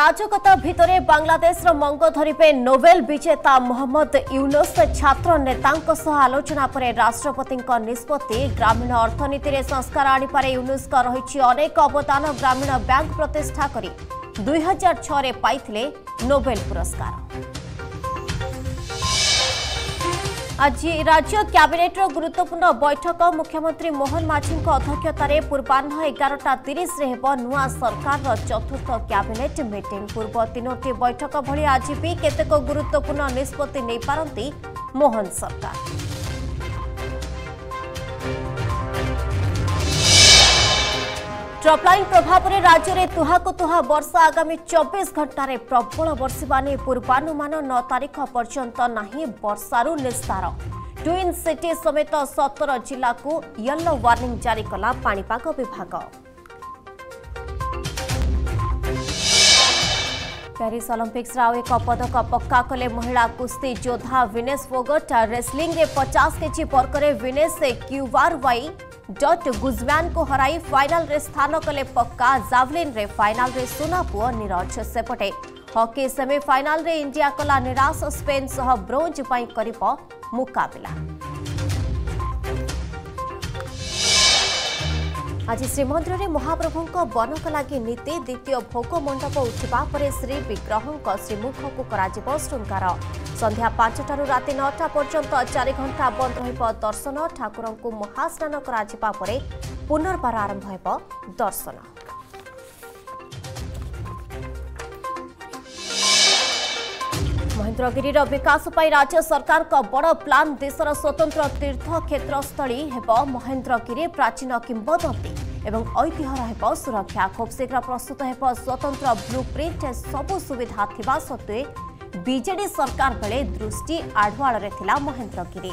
রাজকতা ভিতরে বাংলাদেশর মঙ্গ ধরিবে নোবেল বিজেতা মোহাম্মদ ইউনুস ছাত্র নেতাঙ্ক সহ আলোচনা পরে রাষ্ট্রপতিঙ্ক নিষ্পতি গ্রামীণ অর্থনীতিরে সংস্কার আনিপারে ইউনুসক রয়েছে অনেক অবদান গ্রামীণ ব্যাংক প্রতিষ্ঠা করে দুই হাজার ছয় পাইলে নোবেল পুরস্কার আজি রাজ্য ক্যাবিনেটর গুরুত্বপূর্ণ বৈঠক মুখ্যমন্ত্রী মোহন মাঝিঙ্ অধ্যক্ষতার পূর্বাহ্ন এগারোটা তিরিশে হব নূয়া সরকার চতুর্থ ক্যাবিনেট মিটিং পূর্ব তিনোটি বৈঠক ভি আজ বি কতক গুরুত্বপূর্ণ নিষ্পতি নেইপারতি মোহন সরকার प्रभाव राज्य में तुहाको तुहा बर्षा आगामी चौबीस घंटे प्रबल वर्षा नहीं पूर्वानुमान नौ तारिख निस्तार ट्विन सिटी समेत सतर जिल्लाको येलो वार्णिङ जारी कला विभाग पास अलम्पिक एक पदक पक्का कले महिला कुस्ती जोद्धा विनेश फोगट रेसलीङले पचास वर्ग में विनेश क्यूआर वाई डट गुजमैन को हर फाइनाल स्थान कले पक्का जावलीन फाइनाल सुना पु नीरज सेपटे हकी सेमिफाइनाल इंडिया कला निराश स्पेन सह ब्रोंज पाई मुकाबला ଆଜି ଶ୍ରୀମନ୍ଦିରରେ ମହାପ୍ରଭୁଙ୍କ ବନକ ଲାଗି ନୀତି ଦ୍ୱିତୀୟ ଭୋଗ ମଣ୍ଡପ ଉଠିବା ପରେ ଶ୍ରୀବିଗ୍ରହଙ୍କ ଶ୍ରୀମୁଖକୁ କରାଯିବ ଶୃଙ୍ଗାର ସନ୍ଧ୍ୟା ପାଞ୍ଚଟାରୁ ରାତି ନଅଟା ପର୍ଯ୍ୟନ୍ତ ଚାରି ଘଣ୍ଟା ବନ୍ଦ ରହିବ ଦର୍ଶନ ଠାକୁରଙ୍କୁ ମହାସ୍ନାନ କରାଯିବା ପରେ ପୁନର୍ବାର ଆରମ୍ଭ ହେବ ଦର୍ଶନ କେନ୍ଦ୍ରଗିରିର ବିକାଶ ପାଇଁ ରାଜ୍ୟ ସରକାରଙ୍କ ବଡ଼ ପ୍ଲାନ୍ ଦେଶର ସ୍ୱତନ୍ତ୍ର ତୀର୍ଥକ୍ଷେତ୍ରସ୍ଥଳୀ ହେବ ମହେନ୍ଦ୍ରଗିରି ପ୍ରାଚୀନ କିମ୍ବଦନ୍ତୀ ଏବଂ ଐତିହ୍ୟର ହେବ ସୁରକ୍ଷା ଖୁବ୍ ଶୀଘ୍ର ପ୍ରସ୍ତୁତ ହେବ ସ୍ୱତନ୍ତ୍ର ବ୍ଲୁ ପ୍ରିଣ୍ଟ ସବୁ ସୁବିଧା ଥିବା ସତ୍ତ୍ୱେ ବିଜେଡି ସରକାର ବେଳେ ଦୃଷ୍ଟି ଆଢୁଆଳରେ ଥିଲା ମହେନ୍ଦ୍ରଗିରି